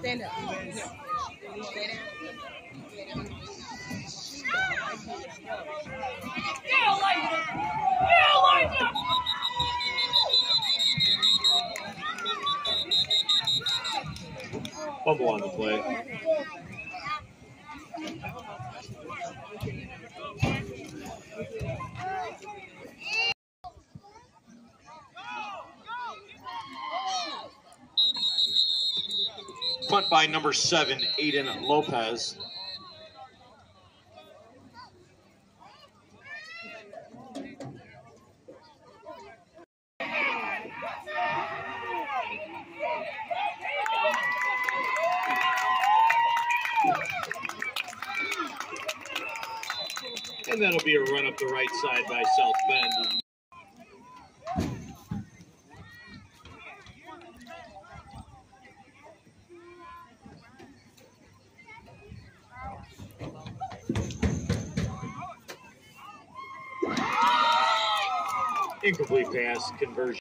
Stand up. Stay down. Fumble on the play. Punt by number seven, Aiden Lopez. And that'll be a run up the right side by South Bend. Incomplete pass conversion.